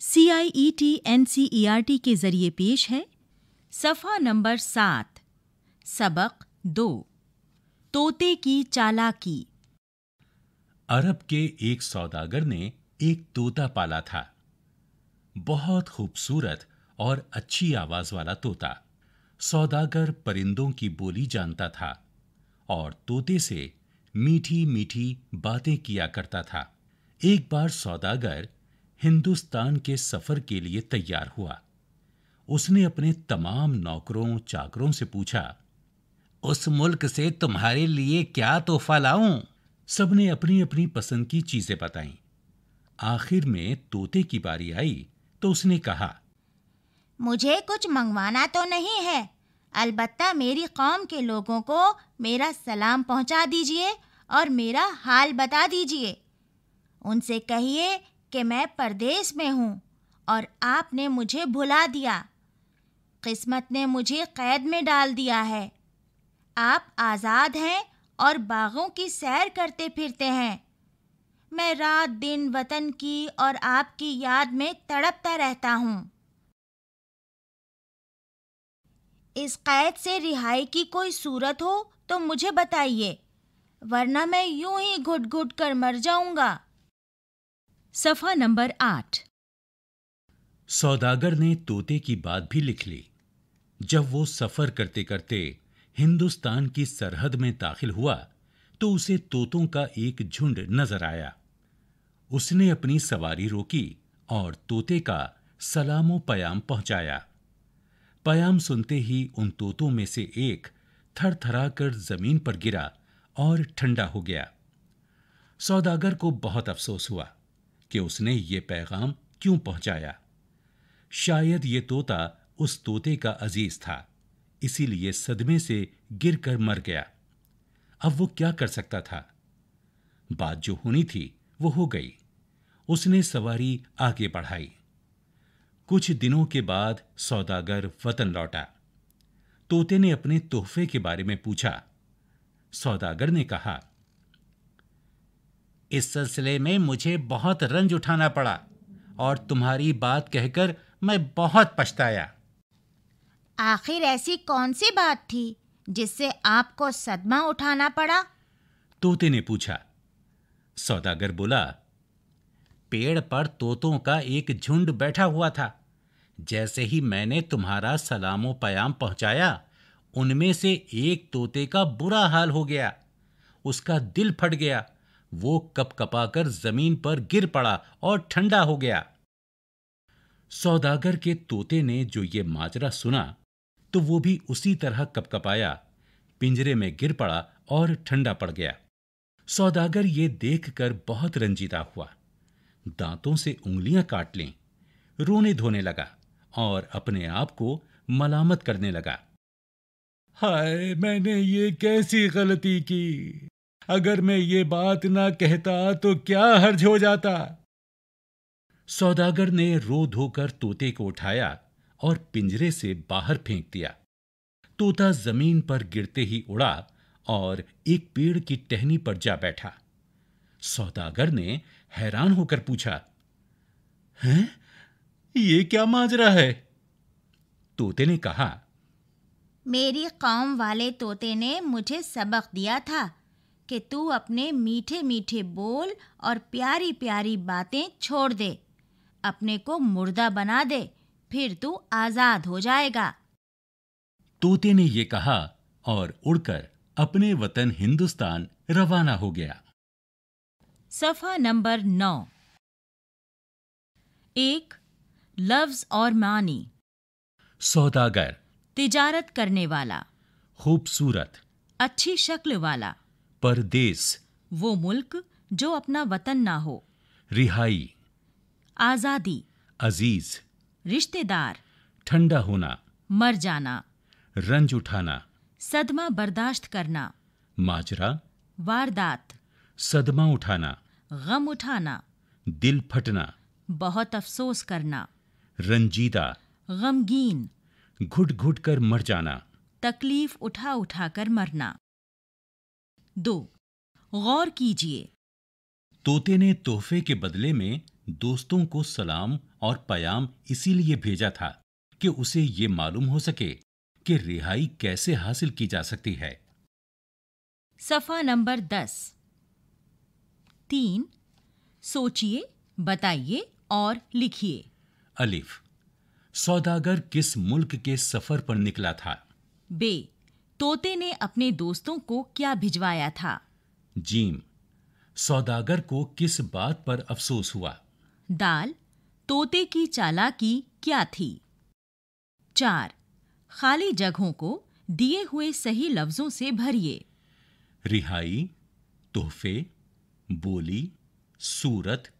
C I E T N C E R T के ज़रिए पेश है। सफ़ा नंबर सात, सबक दो, तोते की चालाकी। अरब के एक सौदागर ने एक तोता पाला था। बहुत खूबसूरत और अच्छी आवाज़ वाला तोता। सौदागर परिंदों की बोली जानता था और तोते से मीठी मीठी बातें किया करता था। एक बार सौदागर हिंदुस्तान के सफ़र के लिए तैयार हुआ। उसने अपने तमाम नौकरों, चाकरों से पूछा, उस मुल्क से तुम्हारे लिए क्या तोहफा लाऊं? सबने अपनी अपनी पसंद की चीज़ें बताईं। आखिर में तोते की बारी आई तो उसने कहा, मुझे कुछ मंगवाना तो नहीं है। अलबत्ता मेरी कौम के लोगों को मेरा सलाम पहुँचा दीजिए और मेरा हाल बता दीजिए। उनसे कहिए कि मैं परदेश में हूँ और आपने मुझे भुला दिया। किस्मत ने मुझे कैद में डाल दिया है। आप आज़ाद हैं और बागों की सैर करते फिरते हैं। मैं रात दिन वतन की और आपकी याद में तड़पता रहता हूँ। इस कैद से रिहाई की कोई सूरत हो तो मुझे बताइए, वरना मैं यूँ ही घुट घुट कर मर जाऊँगा। सफ़ा नंबर आठ। सौदागर ने तोते की बात भी लिख ली। जब वो सफ़र करते करते हिंदुस्तान की सरहद में दाखिल हुआ तो उसे तोतों का एक झुंड नज़र आया। उसने अपनी सवारी रोकी और तोते का सलामो पयाम पहुँचाया। पयाम सुनते ही उन तोतों में से एक थरथरा कर ज़मीन पर गिरा और ठंडा हो गया। सौदागर को बहुत अफसोस हुआ। कि उसने ये पैगाम क्यों पहुँचाया? शायद ये तोता उस तोते का अज़ीज़ था, इसीलिए सदमे से गिरकर मर गया। अब वो क्या कर सकता था? बात जो होनी थी, वो हो गई। उसने सवारी आगे बढ़ाई। कुछ दिनों के बाद सौदागर वतन लौटा। तोते ने अपने तोहफे के बारे में पूछा। सौदागर ने कहा इस सिलसिले में मुझे बहुत रंज उठाना पड़ा और तुम्हारी बात कहकर मैं बहुत पछताया। आखिर ऐसी कौन सी बात थी जिससे आपको सदमा उठाना पड़ा? तोते ने पूछा। सौदागर बोला पेड़ पर तोतों का एक झुंड बैठा हुआ था। जैसे ही मैंने तुम्हारा सलामो पयाम पहुँचाया उनमें से एक तोते का बुरा हाल हो गया। उसका दिल फट गया। वो कप कपाकर ज़मीन पर गिर पड़ा और ठंडा हो गया। सौदागर के तोते ने जो ये माजरा सुना तो वो भी उसी तरह कपकपाया पिंजरे में गिर पड़ा और ठंडा पड़ गया। सौदागर ये देखकर बहुत रंजीदा हुआ। दांतों से उंगलियाँ काट लें, रोने धोने लगा और अपने आप को मलामत करने लगा। हाय, मैंने ये कैसी गलती की? अगर मैं ये बात ना कहता तो क्या हर्ज हो जाता? सौदागर ने रो धोकर तोते को उठाया और पिंजरे से बाहर फेंक दिया। तोता ज़मीन पर गिरते ही उड़ा और एक पेड़ की टहनी पर जा बैठा। सौदागर ने हैरान होकर पूछा, हैं? ये क्या माजरा है? तोते ने कहा, मेरी कौम वाले तोते ने मुझे सबक दिया था। कि तू अपने मीठे मीठे बोल और प्यारी प्यारी बातें छोड़ दे। अपने को मुर्दा बना दे फिर तू आज़ाद हो जाएगा। तोते ने ये कहा और उड़कर अपने वतन हिंदुस्तान रवाना हो गया। सफ़ा नंबर नौ। एक लफ्ज और मानी। सौदागर। तिजारत करने वाला। खूबसूरत। अच्छी शक्ल वाला। परदेस। वो मुल्क जो अपना वतन ना हो। रिहाई। आज़ादी। अज़ीज़। रिश्तेदार। ठंडा होना। मर जाना। रंज उठाना। सदमा बर्दाश्त करना। माजरा। वारदात। सदमा उठाना। गम उठाना। दिल फटना। बहुत अफसोस करना। रंजीदा। गमगीन। घुट घुट कर मर जाना। तकलीफ़ उठा उठा कर मरना। दो। गौर कीजिए। तोते ने तोहफे के बदले में दोस्तों को सलाम और पयाम इसीलिए भेजा था कि उसे ये मालूम हो सके कि रिहाई कैसे हासिल की जा सकती है। सफ़ा नंबर दस। तीन सोचिए बताइए और लिखिए। अलिफ सौदागर किस मुल्क के सफ़र पर निकला था? बे तोते ने अपने दोस्तों को क्या भिजवाया था? जीम सौदागर को किस बात पर अफसोस हुआ? दाल तोते की चालाकी क्या थी? चार खाली जगहों को दिए हुए सही लफ्जों से भरिए। रिहाई तोहफे बोली सूरत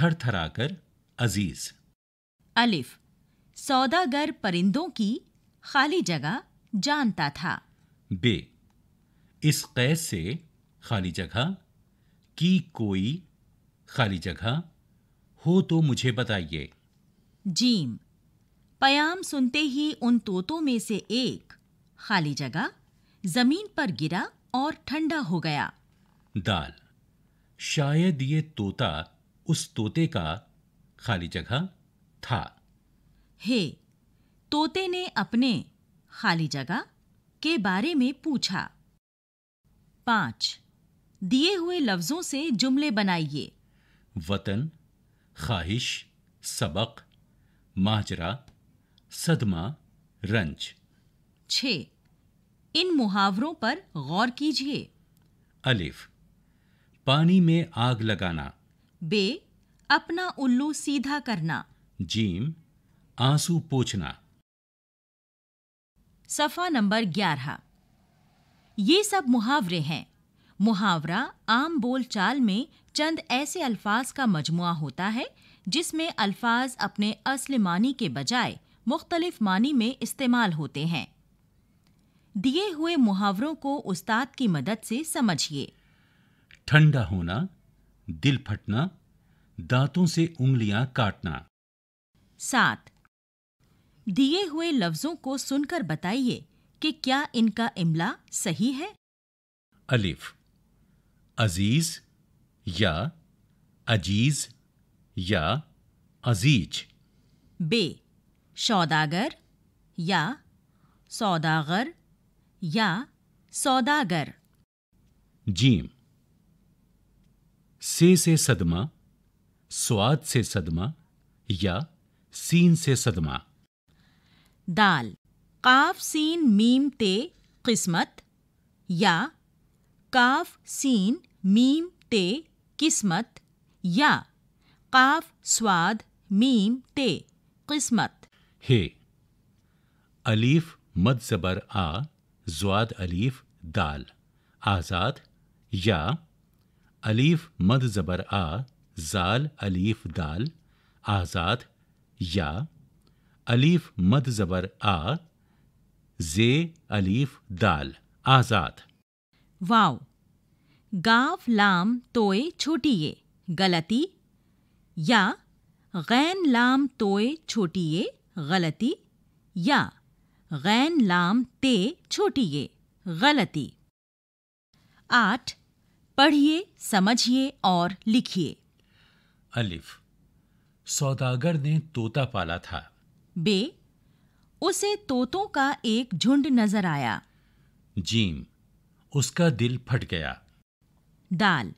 थरथराकर अज़ीज़। अलिफ सौदागर परिंदों की खाली जगह जानता था। बे इस कैद से खाली जगह की कोई खाली जगह हो तो मुझे बताइए। जीम पयाम सुनते ही उन तोतों में से एक खाली जगह ज़मीन पर गिरा और ठंडा हो गया। दाल शायद ये तोता उस तोते का खाली जगह था। हे तोते ने अपने खाली जगह के बारे में पूछा। पाँच दिए हुए लफ्जों से जुमले बनाइए। वतन ख्वाहिश सबक माजरा सदमा रंज। छ इन मुहावरों पर गौर कीजिए। अलिफ पानी में आग लगाना। बे अपना उल्लू सीधा करना। जीम आँसू पोछना। सफ़ा नंबर ग्यारह। ये सब मुहावरे हैं। मुहावरा आम बोल चाल में चंद ऐसे अल्फाज का मजमुआ होता है जिसमें अल्फाज अपने असल मानी के बजाय मुख्तलिफ़ मानी में इस्तेमाल होते हैं। दिए हुए मुहावरों को उस्ताद की मदद से समझिए। ठंडा होना दिल फटना दांतों से उंगलियाँ काटना। सात दिए हुए लफ्जों को सुनकर बताइए कि क्या इनका इमला सही है? अलिफ। अज़ीज़ या अज़ीज़ या अज़ीज़। बे। सौदागर या सौदागर या सौदागर। जीम। से से सदमा स्वाद से सदमा या सीन से सदमा। दाल। काफ सीन मीम ते किस्मत या काफ सीन मीम ते किस्मत या काफ स्वाद मीम ते किस्मत। हे, अलीफ मद जबर आ, ज्वाद अलीफ दाल। आज़ाद या अलीफ मद जबर आ, जाल अलीफ दाल। आज़ाद या अलीफ मद जबर आ जे अलीफ दाल आज़ाद। वाव गाफ लाम तोय छोटिए गलती। या गैन लाम तोय छोटिए गलती। या गैन लाम ते छोटिए गलती। आठ पढ़िए समझिए और लिखिए। अलिफ सौदागर ने तोता पाला था। बे उसे तोतों का एक झुंड नज़र आया। जीम उसका दिल फट गया। दाल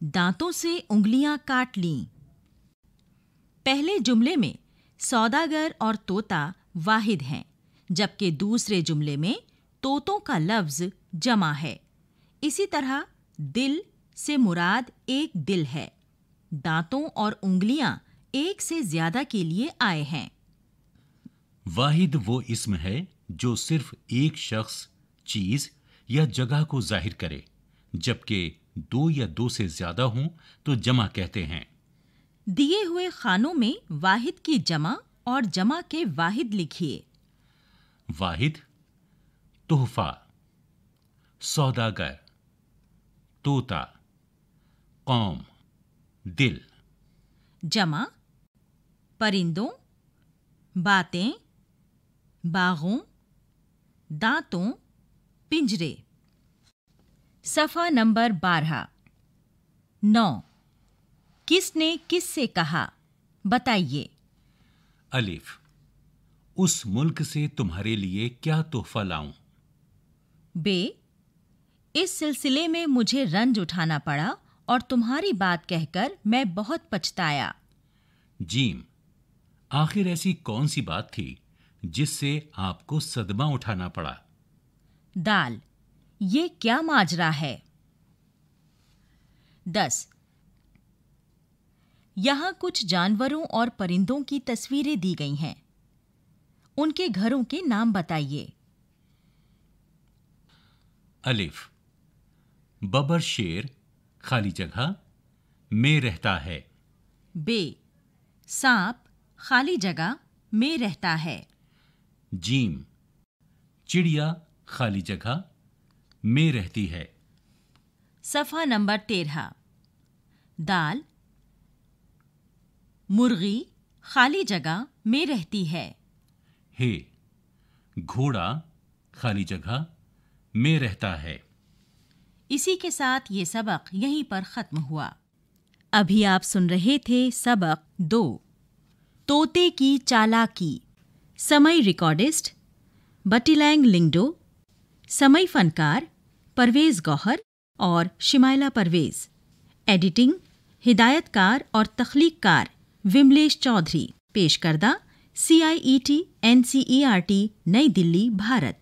दांतों से उंगलियाँ काट लीं। पहले जुमले में सौदागर और तोता वाहिद हैं जबकि दूसरे जुमले में तोतों का लफ्ज जमा है। इसी तरह दिल से मुराद एक दिल है। दांतों और उंगलियाँ एक से ज़्यादा के लिए आए हैं। वाहिद वो इसम है जो सिर्फ़ एक शख्स चीज़ या जगह को ज़ाहिर करे। जबकि दो या दो से ज़्यादा हों तो जमा कहते हैं। दिए हुए खानों में वाहिद की जमा और जमा के वाहिद लिखिए। वाहिद तोहफा सौदागर तोता कौम दिल। जमा परिंदों बातें बागों दांतों पिंजरे। सफ़ा नंबर बारह। नौ। किसने किस से कहा? बताइए। अलिफ उस मुल्क से तुम्हारे लिए क्या तोहफा लाऊं? बे इस सिलसिले में मुझे रंज उठाना पड़ा और तुम्हारी बात कहकर मैं बहुत पछताया। जीम आखिर ऐसी कौन सी बात थी जिससे आपको सदमा उठाना पड़ा। दाल ये क्या माजरा है? दस यहाँ कुछ जानवरों और परिंदों की तस्वीरें दी गई हैं। उनके घरों के नाम बताइए। अलिफ बबर शेर खाली जगह में रहता है। बे सांप खाली जगह में रहता है। जीम। चिड़िया खाली जगह में रहती है। सफ़ा नंबर तेरह। दाल। मुर्गी खाली जगह में रहती है। हे। घोड़ा खाली जगह में रहता है। इसी के साथ ये सबक यहीं पर ख़त्म हुआ। अभी आप सुन रहे थे सबक दो। तोते की चालाकी। समय रिकॉर्डिस्ट बटीलैंग लिंगडो समय फनकार परवेज गौहर और शिमाइला परवेज एडिटिंग हिदायतकार और तख्लीककार विमलेश चौधरी पेश करदा C I E T N C E R T New Delhi Bharat